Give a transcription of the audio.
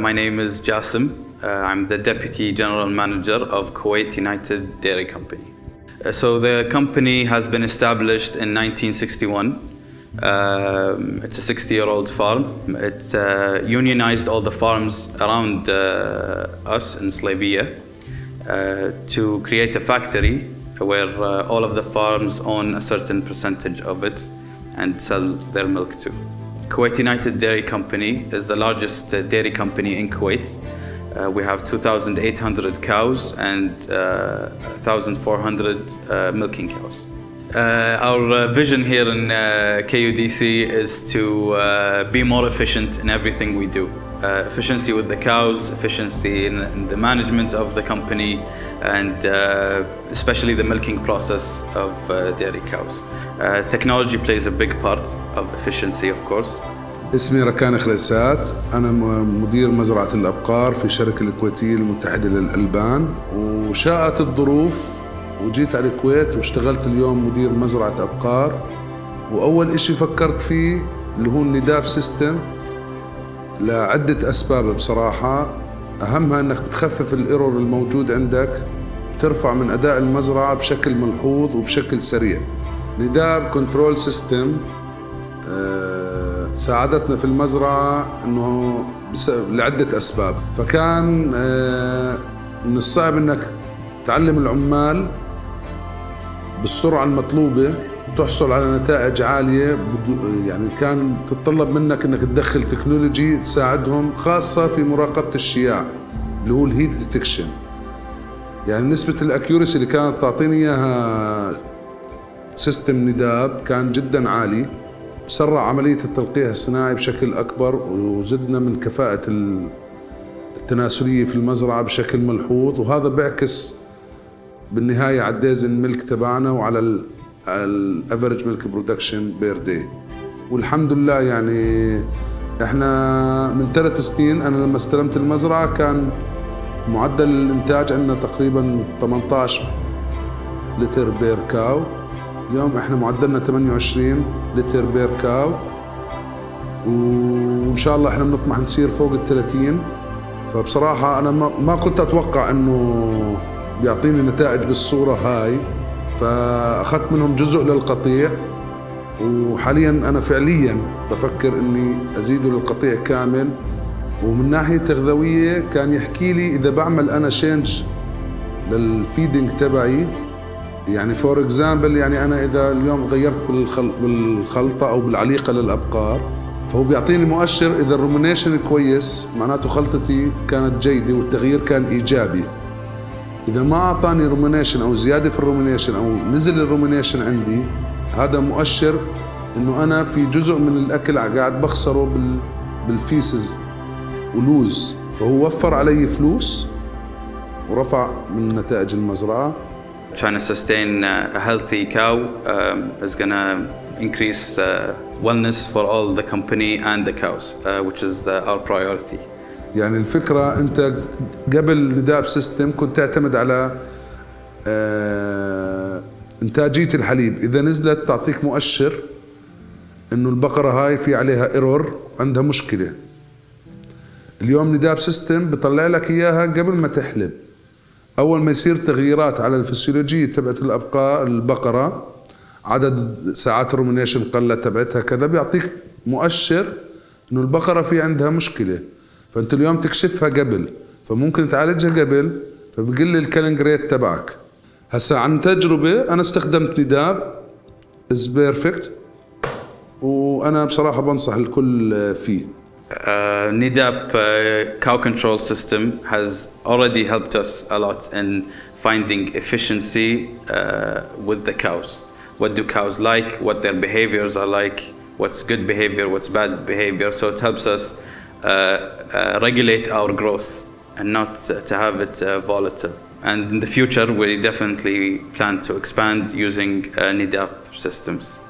My name is Jassim. Uh, I'm the Deputy General Manager of Kuwait United Dairy Company. Uh, so the company has been established in 1961. Um, it's a 60 year old farm. It uh, unionized all the farms around uh, us in Slavia uh, to create a factory where uh, all of the farms own a certain percentage of it and sell their milk to. Kuwait United Dairy Company is the largest uh, dairy company in Kuwait. Uh, we have 2,800 cows and uh, 1,400 uh, milking cows. Uh, our uh, vision here in KUDC is to be more efficient in everything we do. Uh, efficiency with the cows, efficiency in, in the management of the company, and uh, especially the milking process of uh, dairy cows. Uh, technology plays a big part of efficiency, of course. اسمي ركان خليسات أنا مدير مزرعة الأبقار في الشركة الكويتية المتحدة للألبان وشاءت الظروف وجيت على الكويت واشتغلت اليوم مدير مزرعة أبقار وأول إشي فكرت فيه اللي هو ال Nedap system لعدة أسباب بصراحة. أهمها أنك بتخفف ال error الموجود عندك بترفع من أداء المزرعة بشكل ملحوظ وبشكل سريع. Nedap control system ساعدتنا في المزرعة بس- لعدة أسباب. فكان آه، من الصعب إنك تعلم العمال بالسرعة المطلوبة تحصل على نتائج عالية يعني كان تتطلب منك إنك تدخل technology تساعدهم خاصة في مراقبة الشياع اللي هو ال heat detection يعني نسبة ال accuracy اللي كانت تعطيني إياها system Nedap كان جدا عالي. سرع عملية التلقيح الصناعي بشكل أكبر وزدنا من كفاءة ال- التناسلية في المزرعة بشكل ملحوظ وهذا بيعكس بالنهاية على ال days in milk تبعنا وعلى ال average milk production per day والحمد لله يعني إحنا من ثلاث سنين أنا لما استلمت المزرعة كان معدل الإنتاج عندنا تقريبا 18 لتر بير كاو. اليوم إحنا معدلنا 28 لتر بير كاو. وإن شاء الله إحنا بنطمح نصير فوق ال 30 فبصراحة أنا ما كنت أتوقع إنه بيعطيني نتائج بالصورة هاي فأخذت منهم جزء للقطيع وحاليا أنا فعليا بفكر إني أزيده للقطيع كامل. ومن ناحية تغذوية كان يحكي لي إذا بعمل أنا change لل feeding تبعي. يعني for example يعني أنا إذا اليوم غيرت بالخل... بالخلطة أو بالعليقة للأبقار فهو بيعطيني مؤشر إذا ال rumination كويس معناته خلطتي كانت جيدة والتغيير كان إيجابي. إذا ما أعطاني rumination أو زيادة في ال rumination أو نزل ال rumination عندي هذا مؤشر إنه أنا في جزء من الأكل قاعد بخسره بال... بال feces و loss فهو وفر علي فلوس ورفع من نتائج المزرعة Trying to sustain a healthy cow um, is going to increase uh, wellness for all the company and the cows, uh, which is the, our priority. يعني الفكرة أنت قبل Nedap system كنت تعتمد على آه، إنتاجية الحليب. إذا نزلت تعطيك مؤشر إنه البقرة هاي في عليها error عندها مشكلة. اليوم Nedap system بطلع لك إياها قبل ما تحلب. أول ما يصير تغييرات على الفسيولوجية تبعت الأبقار البقرة عدد ساعات ال rumination قلت تبعتها كذا بيعطيك مؤشر إنه البقرة في عندها مشكلة. فأنت اليوم تكشفها قبل فممكن تعالجها قبل فبقل الكالنج ريت تبعك هسا عن تجربة أنا استخدمت نداب از بيرفكت وأنا بصراحة بنصح الكل فيه Uh, NIDAP uh, cow control system has already helped us a lot in finding efficiency uh, with the cows. What do cows like? What their behaviors are like? What's good behavior? What's bad behavior? So it helps us uh, uh, regulate our growth and not uh, to have it uh, volatile. And in the future, we definitely plan to expand using uh, NIDAP systems.